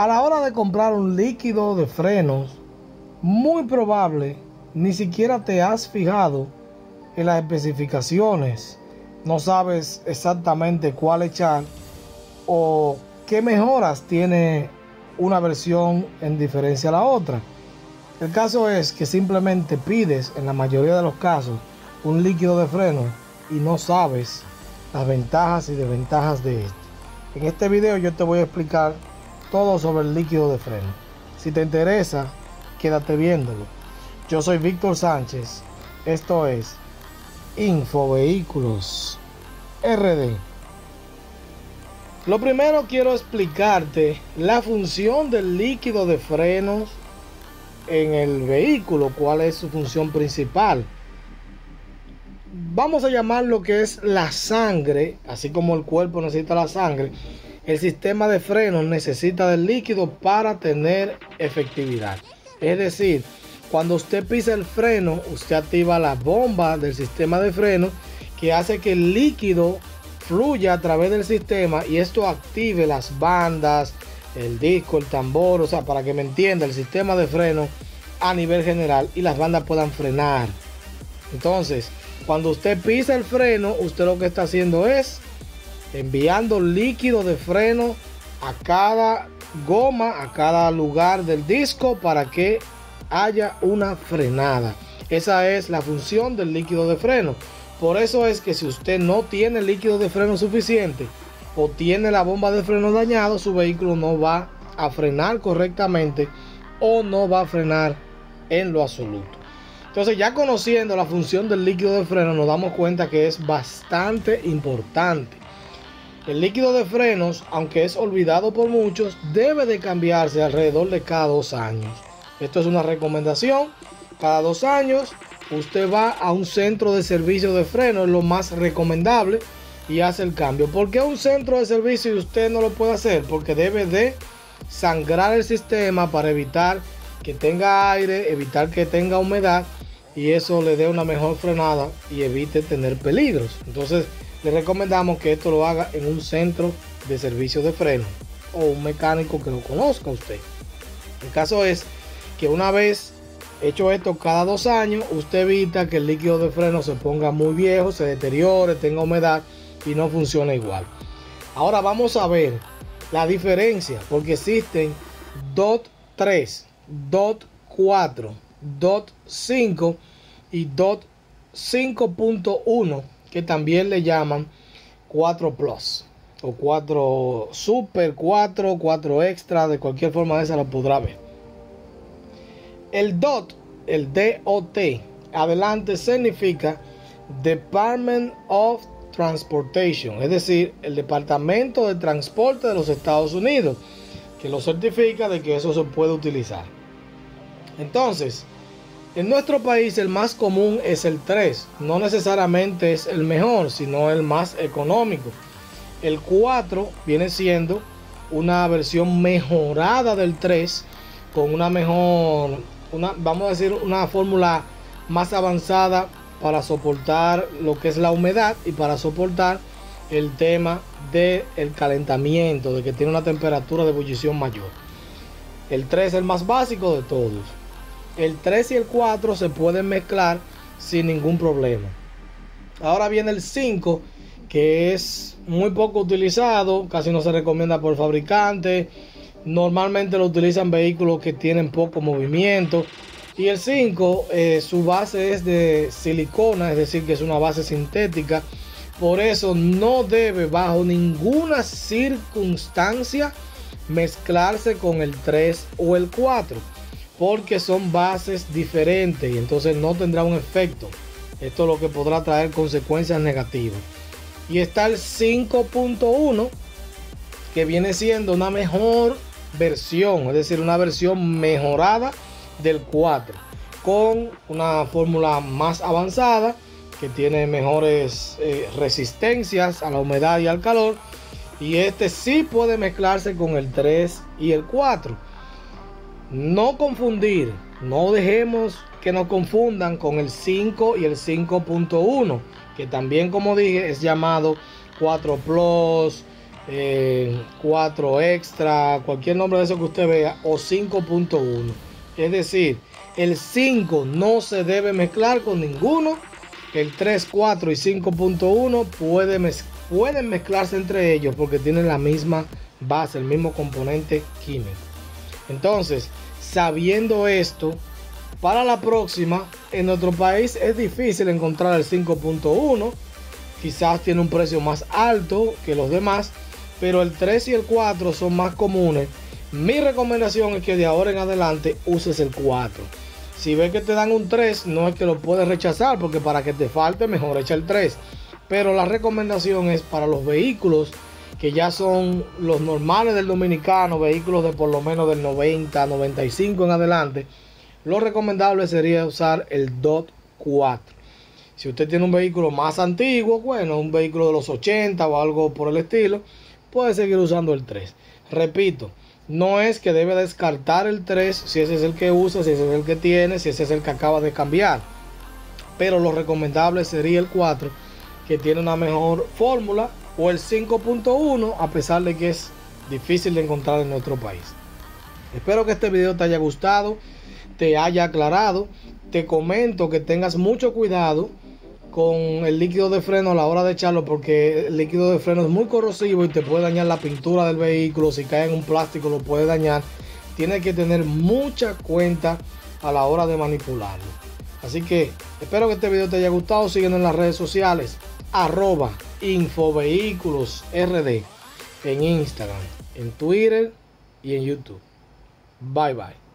A la hora de comprar un líquido de frenos, muy probable ni siquiera te has fijado en las especificaciones. No sabes exactamente cuál echar o qué mejoras tiene una versión en diferencia a la otra. El caso es que simplemente pides, en la mayoría de los casos, un líquido de freno y no sabes las ventajas y desventajas de esto. En este video yo te voy a explicar todo sobre el líquido de freno. Si te interesa, quédate viéndolo. Yo soy Víctor Sánchez. Esto es Infovehículos RD. Lo primero quiero explicarte la función del líquido de frenos en el vehículo, cuál es su función principal. Vamos a llamar lo que es la sangre, así como el cuerpo necesita la sangre el sistema de frenos necesita del líquido para tener efectividad. Es decir, cuando usted pisa el freno, usted activa la bomba del sistema de freno que hace que el líquido fluya a través del sistema y esto active las bandas, el disco, el tambor, o sea, para que me entienda, el sistema de freno a nivel general y las bandas puedan frenar. Entonces, cuando usted pisa el freno, usted lo que está haciendo es enviando líquido de freno a cada goma, a cada lugar del disco para que haya una frenada. Esa es la función del líquido de freno. Por eso es que si usted no tiene líquido de freno suficiente o tiene la bomba de freno dañado, su vehículo no va a frenar correctamente o no va a frenar en lo absoluto. Entonces ya conociendo la función del líquido de freno nos damos cuenta que es bastante importante. El líquido de frenos, aunque es olvidado por muchos, debe de cambiarse alrededor de cada dos años. Esto es una recomendación. Cada dos años usted va a un centro de servicio de frenos, es lo más recomendable, y hace el cambio. ¿Por qué un centro de servicio y usted no lo puede hacer? Porque debe de sangrar el sistema para evitar que tenga aire, evitar que tenga humedad y eso le dé una mejor frenada y evite tener peligros. Entonces, le recomendamos que esto lo haga en un centro de servicio de freno o un mecánico que lo conozca usted. El caso es que una vez hecho esto cada dos años, usted evita que el líquido de freno se ponga muy viejo, se deteriore, tenga humedad y no funcione igual. Ahora vamos a ver la diferencia, porque existen DOT 3, DOT 4, DOT 5 y DOT 5.1 que también le llaman 4 Plus o 4 Super, 4, 4 Extra, de cualquier forma de esa lo podrá ver. El DOT, el DOT, adelante significa Department of Transportation, es decir, el Departamento de Transporte de los Estados Unidos, que lo certifica de que eso se puede utilizar. Entonces, en nuestro país el más común es el 3, no necesariamente es el mejor, sino el más económico. El 4 viene siendo una versión mejorada del 3 con una mejor, una, vamos a decir, una fórmula más avanzada para soportar lo que es la humedad y para soportar el tema del el calentamiento, de que tiene una temperatura de ebullición mayor. El 3 es el más básico de todos el 3 y el 4 se pueden mezclar sin ningún problema. Ahora viene el 5, que es muy poco utilizado, casi no se recomienda por fabricante. Normalmente lo utilizan vehículos que tienen poco movimiento. Y el 5, eh, su base es de silicona, es decir, que es una base sintética. Por eso no debe bajo ninguna circunstancia mezclarse con el 3 o el 4 porque son bases diferentes y entonces no tendrá un efecto. Esto es lo que podrá traer consecuencias negativas. Y está el 5.1 que viene siendo una mejor versión, es decir, una versión mejorada del 4 con una fórmula más avanzada que tiene mejores eh, resistencias a la humedad y al calor. Y este sí puede mezclarse con el 3 y el 4 no confundir, no dejemos que nos confundan con el 5 y el 5.1, que también como dije es llamado 4 Plus, 4 eh, extra, cualquier nombre de eso que usted vea, o 5.1. Es decir, el 5 no se debe mezclar con ninguno. El 3, 4 y 5.1 puede pueden mezclarse entre ellos porque tienen la misma base, el mismo componente químico. Entonces, sabiendo esto, para la próxima, en nuestro país es difícil encontrar el 5.1. Quizás tiene un precio más alto que los demás, pero el 3 y el 4 son más comunes. Mi recomendación es que de ahora en adelante uses el 4. Si ves que te dan un 3, no es que lo puedes rechazar, porque para que te falte, mejor echa el 3. Pero la recomendación es para los vehículos que ya son los normales del dominicano, vehículos de por lo menos del 90, 95 en adelante, lo recomendable sería usar el DOT 4. Si usted tiene un vehículo más antiguo, bueno, un vehículo de los 80 o algo por el estilo, puede seguir usando el 3. Repito, no es que debe descartar el 3 si ese es el que usa, si ese es el que tiene, si ese es el que acaba de cambiar. Pero lo recomendable sería el 4, que tiene una mejor fórmula o el 5.1 a pesar de que es difícil de encontrar en nuestro país. Espero que este video te haya gustado, te haya aclarado. Te comento que tengas mucho cuidado con el líquido de freno a la hora de echarlo porque el líquido de freno es muy corrosivo y te puede dañar la pintura del vehículo. Si cae en un plástico lo puede dañar. Tienes que tener mucha cuenta a la hora de manipularlo. Así que espero que este video te haya gustado. Síguenos en las redes sociales arroba Infovehículos RD en Instagram, en Twitter y en YouTube. Bye bye.